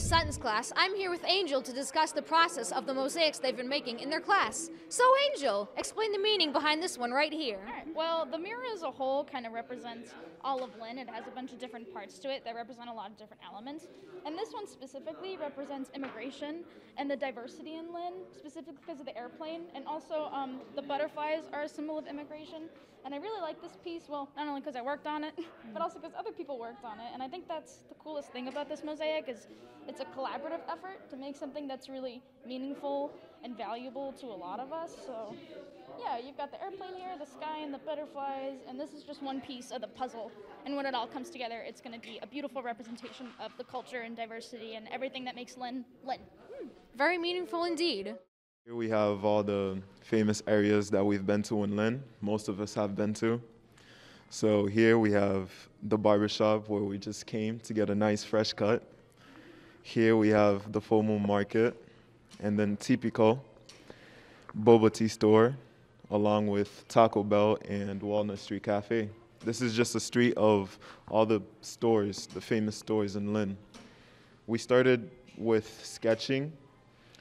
Miss Sutton's class, I'm here with Angel to discuss the process of the mosaics they've been making in their class. So, Angel, explain the meaning behind this one right here. All right. Well, the mirror as a whole kind of represents all of Lynn. It has a bunch of different parts to it that represent a lot of different elements. And this one specifically represents immigration and the diversity in Lynn, specifically because of the airplane. And also, um, the butterflies are a symbol of immigration. And I really like this piece, well, not only because I worked on it, but also because other people worked on it. And I think that's the coolest thing about this mosaic is it's a collaborative effort to make something that's really meaningful and valuable to a lot of us. So yeah, you've got the airplane here, the sky, and the butterflies, and this is just one piece of the puzzle. And when it all comes together, it's going to be a beautiful representation of the culture and diversity and everything that makes Lynn Lynn. Hmm, very meaningful indeed. Here we have all the famous areas that we've been to in Lynn. Most of us have been to. So here we have the barbershop where we just came to get a nice fresh cut. Here we have the Full Moon Market, and then Tipico, Boba Tea Store, along with Taco Bell and Walnut Street Cafe. This is just a street of all the stores, the famous stores in Lynn. We started with sketching.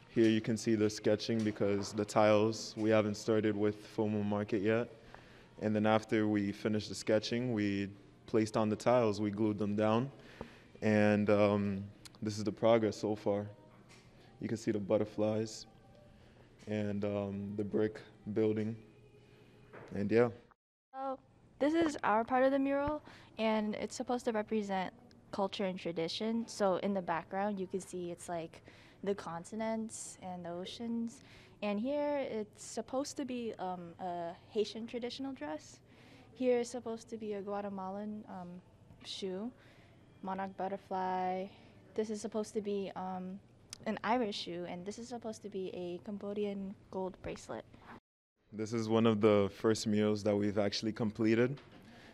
Here you can see the sketching because the tiles, we haven't started with Full Moon Market yet. And then after we finished the sketching, we placed on the tiles, we glued them down. And um, this is the progress so far. You can see the butterflies and um, the brick building. And yeah. So this is our part of the mural, and it's supposed to represent culture and tradition. So in the background, you can see it's like the continents and the oceans. And here, it's supposed to be um, a Haitian traditional dress. Here is supposed to be a Guatemalan um, shoe, monarch butterfly. This is supposed to be um, an Irish shoe, and this is supposed to be a Cambodian gold bracelet. This is one of the first murals that we've actually completed.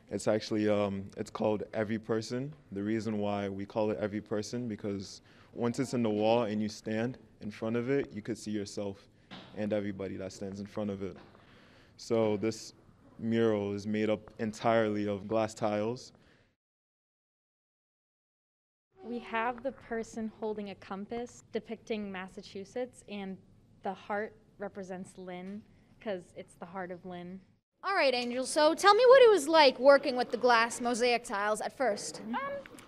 It's actually um, it's called Every Person. The reason why we call it Every Person because once it's in the wall and you stand in front of it, you could see yourself and everybody that stands in front of it. So this mural is made up entirely of glass tiles. We have the person holding a compass depicting Massachusetts, and the heart represents Lynn because it's the heart of Lynn. All right, Angel, so tell me what it was like working with the glass mosaic tiles at first. Um,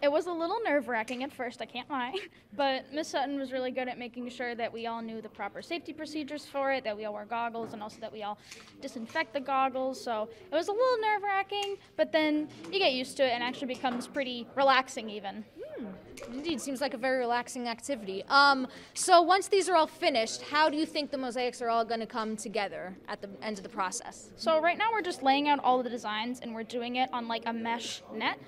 it was a little nerve wracking at first, I can't lie. But Miss Sutton was really good at making sure that we all knew the proper safety procedures for it, that we all wore goggles, and also that we all disinfect the goggles. So it was a little nerve wracking, but then you get used to it and actually becomes pretty relaxing, even. Indeed, seems like a very relaxing activity. Um, so once these are all finished, how do you think the mosaics are all going to come together at the end of the process? So right now we're just laying out all the designs and we're doing it on like a mesh net.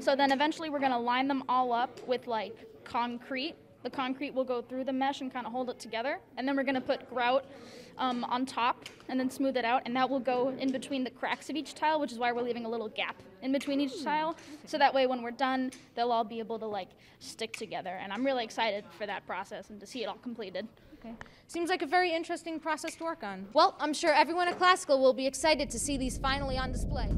So then eventually we're going to line them all up with like concrete. The concrete will go through the mesh and kind of hold it together. And then we're going to put grout um, on top and then smooth it out. And that will go in between the cracks of each tile, which is why we're leaving a little gap in between each tile. So that way when we're done, they'll all be able to like stick together. And I'm really excited for that process and to see it all completed. Okay. Seems like a very interesting process to work on. Well, I'm sure everyone at Classical will be excited to see these finally on display.